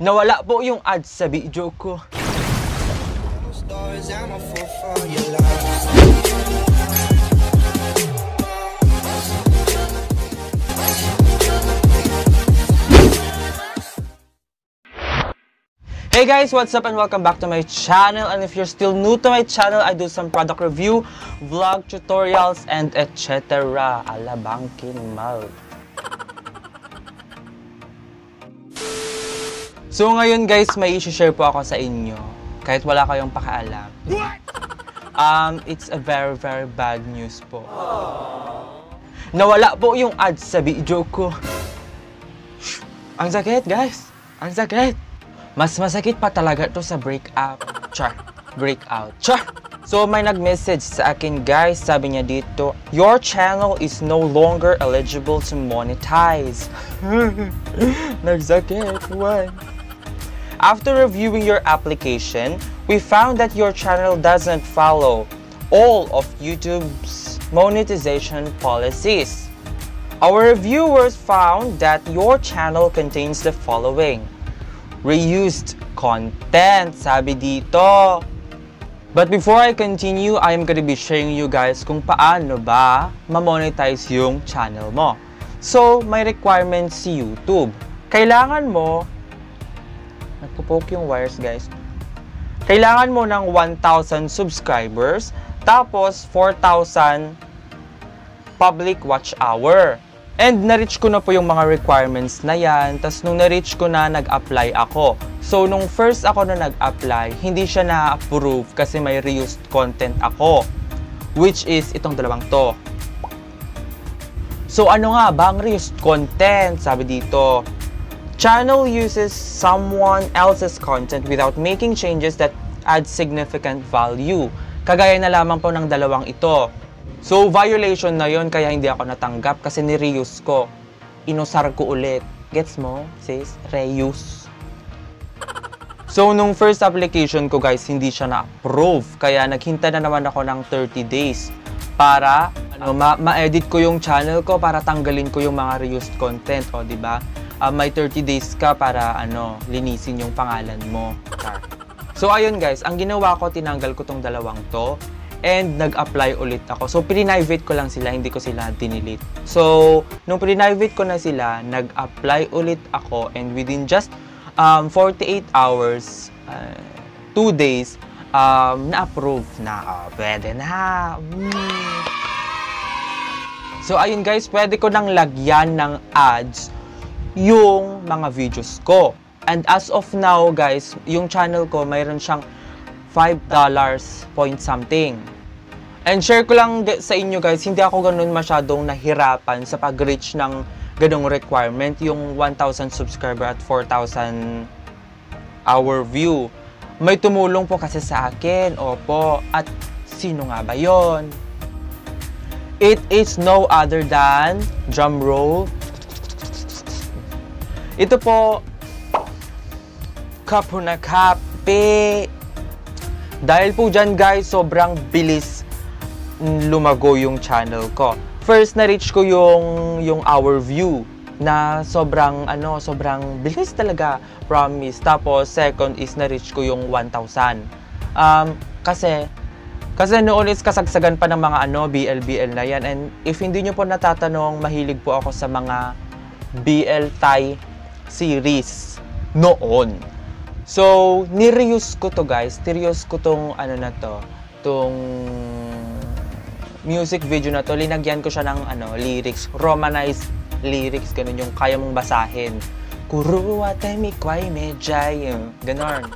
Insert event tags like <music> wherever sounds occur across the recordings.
Nawala po yung ads sa video ko. Hey guys, what's up and welcome back to my channel. And if you're still new to my channel, I do some product review, vlog tutorials, and etc. Alabangkin mal. So ngayon guys, may i-share po ako sa inyo. Kahit wala kayong pakaalam. Um, it's a very very bad news po. Nawala po yung ads sa video ko. Ang sakit guys. Ang sakit. Mas masakit pa talaga to sa breakup. Char. Breakout. Char. So may nag-message sa akin guys, sabi niya dito, Your channel is no longer eligible to monetize. <laughs> Nagsakit. Why? After reviewing your application, we found that your channel doesn't follow all of YouTube's monetization policies. Our reviewers found that your channel contains the following. Reused content, sabi dito. But before I continue, I am gonna be sharing you guys kung paano ba ma-monetize yung channel mo. So, may requirements si YouTube. Kailangan mo Nagpo-poke yung wires, guys. Kailangan mo ng 1,000 subscribers, tapos 4,000 public watch hour. And na-reach ko na po yung mga requirements na yan. Tapos nung na-reach ko na, nag-apply ako. So, nung first ako na nag-apply, hindi siya na-approve kasi may reused content ako. Which is itong dalawang to. So, ano nga ba ang reused content? Sabi dito, Channel uses someone else's content without making changes that add significant value. Kagaya na lamang po ng dalawang ito. So, violation na yon kaya hindi ako natanggap kasi ni-reuse ko. Inusar ko ulit. Gets mo, sis? Reuse. So, nung first application ko guys, hindi siya na-approve. Kaya naghintay na naman ako ng 30 days para ano, ma- ma-edit ko yung channel ko para tanggalin ko yung mga reused content. O, di ba? Uh, may 30 days ka para ano, linisin yung pangalan mo. So ayun guys, ang ginawa ko, tinanggal ko tong dalawang to and nag-apply ulit ako. So pre-private ko lang sila, hindi ko sila dinelete. So nung pre-private ko na sila, nag-apply ulit ako and within just um, 48 hours, 2 uh, days, um, na-approve na. Oh, pwede na. Mm. So ayun guys, pwede ko nang lagyan ng ads yung mga videos ko. And as of now, guys, yung channel ko, mayroon siyang $5 point something. And share ko lang sa inyo guys, hindi ako ganun masyadong nahirapan sa pag-reach ng ganung requirement, yung 1,000 subscriber at 4,000 hour view. May tumulong po kasi sa akin, opo. At sino nga ba yon? It is no other than, drum roll, ito po, kapo na kape. Dahil po dyan guys, sobrang bilis lumago yung channel ko. First, na-reach ko yung, yung hour view na sobrang, ano, sobrang bilis talaga, promise. Tapos, second is na-reach ko yung 1,000. Um, kasi, kasi noon is kasagsagan pa ng mga ano, BLBL na yan. And if hindi nyo po natatanong, mahilig po ako sa mga BL Thai series noon. So, ni-reuse ko to guys. Ni-reuse ko tong ano na to, tong music video na to. Linagyan ko siya ng ano, lyrics, romanized lyrics, ganun yung kaya mong basahin. Kuruwa temi kway mejay. Ganon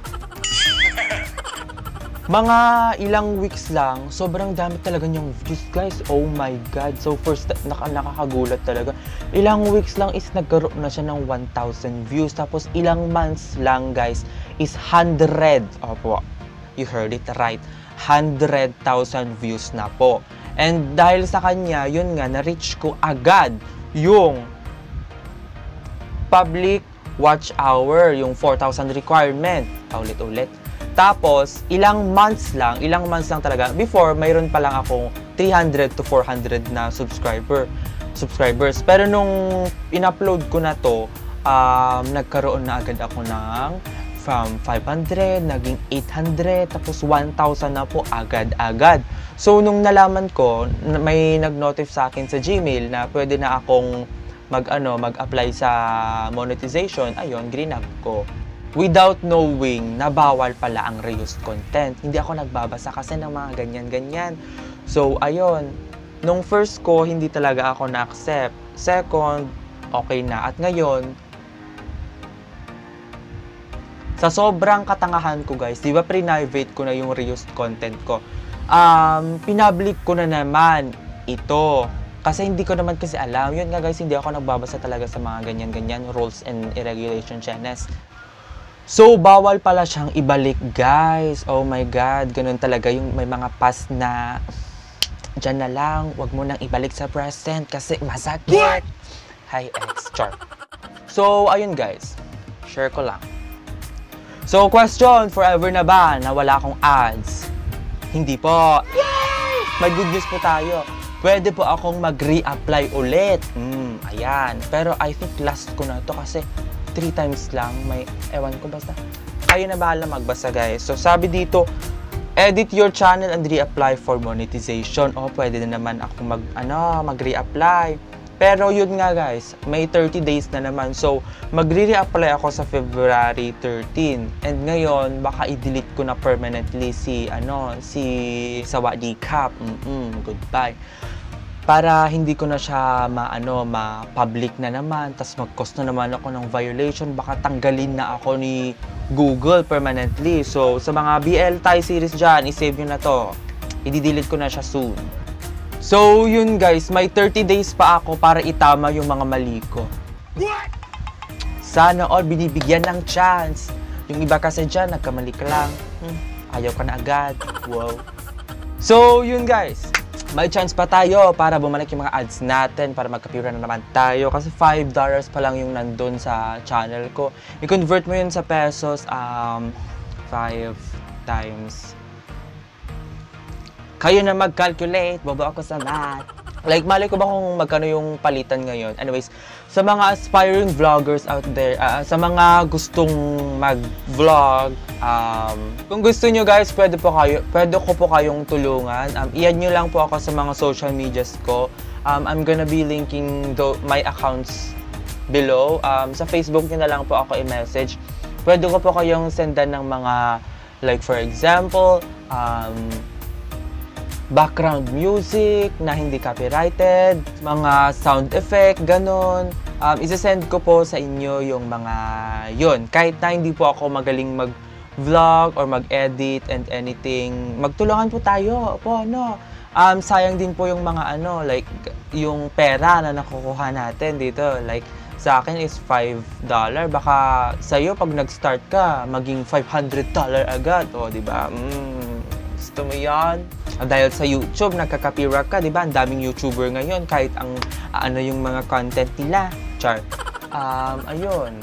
mga ilang weeks lang, sobrang dami talaga niyang views, guys. Oh my God. So, first, naka, nakakagulat talaga. Ilang weeks lang is nagkaroon na siya ng 1,000 views. Tapos, ilang months lang, guys, is 100. Opo, you heard it right. 100,000 views na po. And dahil sa kanya, yun nga, na-reach ko agad yung public watch hour, yung 4,000 requirement. Ulit-ulit tapos, ilang months lang, ilang months lang talaga, before, mayroon pa lang akong 300 to 400 na subscriber, subscribers. Pero nung in-upload ko na to, um, nagkaroon na agad ako ng from 500, naging 800, tapos 1,000 na po agad-agad. So, nung nalaman ko, may nag-notify sa akin sa Gmail na pwede na akong mag, ano, mag-apply sa monetization, ayun, up ko. Without knowing na bawal pala ang reused content. Hindi ako nagbabasa kasi ng mga ganyan-ganyan. So, ayun. Nung first ko, hindi talaga ako na-accept. Second, okay na. At ngayon, sa sobrang katangahan ko guys, di ba private ko na yung reused content ko. Um, pinablik ko na naman ito. Kasi hindi ko naman kasi alam. Yun nga guys, hindi ako nagbabasa talaga sa mga ganyan-ganyan rules and regulation channels. So, bawal pala siyang ibalik, guys. Oh my God, ganun talaga yung may mga past na dyan na lang, wag mo nang ibalik sa present kasi masakit. Hi, ex. Char. So, ayun guys. Share ko lang. So, question, forever na ba na wala akong ads? Hindi po. Yay! May good news po tayo. Pwede po akong mag-reapply ulit. Hmm, ayan. Pero I think last ko na to kasi three times lang. May, ewan ko basta. Kayo na bahala magbasa guys. So, sabi dito, edit your channel and reapply for monetization. O, pwede na naman ako mag, ano, mag-reapply. Pero yun nga guys, may 30 days na naman. So, magre-reapply ako sa February 13. And ngayon, baka i-delete ko na permanently si, ano, si Sawadi Cap. Mm-mm, goodbye. Para hindi ko na siya maano, ma-public na naman, tas mag-cost na naman ako ng violation, baka tanggalin na ako ni Google permanently. So, sa mga BL Thai series dyan, i-save nyo na to. I-delete ko na siya soon. So, yun guys, may 30 days pa ako para itama yung mga mali ko. Sana all binibigyan ng chance. Yung iba kasi dyan, nagkamali ka lang. Hmm, ayaw ka na agad. Wow. So, yun guys. May chance pa tayo para bumalik yung mga ads natin para magkapira na naman tayo. Kasi $5 pa lang yung nandun sa channel ko. I-convert mo yun sa pesos, um, 5 times kayo na mag-calculate, bobo ako sa math. Like, mali ko ba kung magkano yung palitan ngayon? Anyways, sa mga aspiring vloggers out there, ah, sa mga gustong mag-vlog, um, kung gusto nyo guys, pwede po kayo, pwede ko po kayong tulungan. Um, i-add nyo lang po ako sa mga social medias ko. Um, I'm gonna be linking the, my accounts below. Um, sa Facebook nyo na lang po ako i-message. Pwede ko po kayong sendan ng mga, like for example, um, background music na hindi copyrighted, mga sound effect, ganon. Um, isasend ko po sa inyo yung mga yon Kahit na hindi po ako magaling mag-vlog or mag-edit and anything, magtulungan po tayo po, no? Um, sayang din po yung mga ano, like, yung pera na nakukuha natin dito. Like, sa akin is $5. Baka sa'yo, pag nag-start ka, maging $500 agad. O, di ba? Mm, gusto mo yan? Ah, dahil sa YouTube, nagka-copyright ka, di ba? Ang daming YouTuber ngayon, kahit ang ano yung mga content nila. Char. Um, ayun.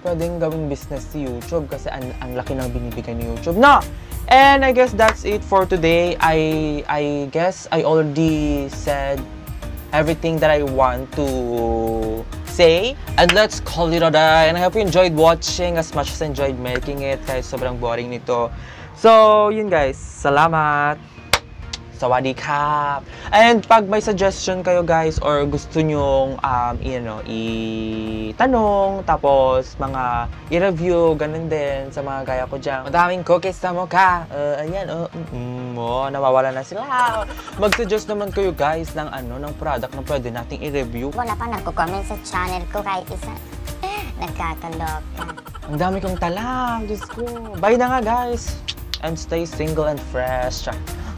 Pwedeng gawing business si YouTube kasi ang, ang laki ng binibigay ni YouTube. No! And I guess that's it for today. I I guess I already said everything that I want to say. And let's call it a day. And I hope you enjoyed watching as much as I enjoyed making it. Kahit sobrang boring nito. So, yun guys. Salamat! Sawadee Kap! And pag may suggestion kayo guys or gusto nyong um, you know, itanong tapos mga i-review, ganun din sa mga gaya ko dyan. Madaming cookies sa mukha. Uh, ayan, oh, mm, oh, nawawala na sila. Mag-suggest naman kayo guys ng ano, ng product na pwede nating i-review. Wala pa nagko-comment sa channel ko kahit isa. <laughs> Nagkakaloka. Ang dami kong talang, Diyos ko. Bye na nga guys! And stay single and fresh.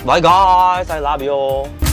Bye guys! I love you!